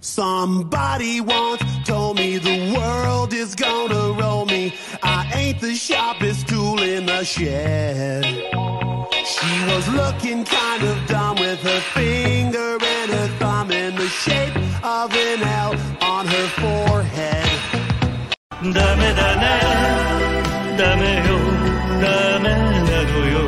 Somebody once told me the world is gonna roll me. I ain't the sharpest tool in the shed. She was looking kind of dumb with her finger and her thumb in the shape of an L on her forehead. Dame dame, dame yo, dame yo.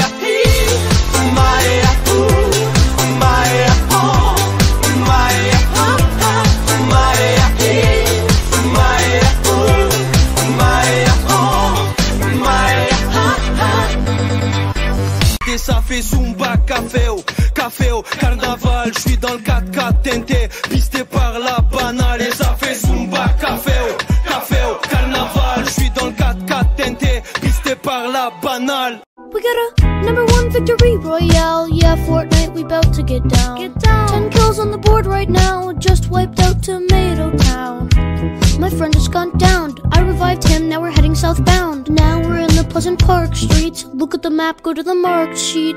café au café au carnaval, je suis dans le 4x4 teinté, pisté par la banale et ça fait Zumba café au café carnaval, je suis dans le 4x4 teinté, pisté par la banale. We got a number one victory royale. Yeah, Fortnite, we bout to get down. Get down. Ten kills on the board right now. Just wiped out Tomato Town. My friend has gone down. I revived him. Now we're heading southbound. Now we're in the Pleasant Park streets. Look at the map. Go to the marked sheet.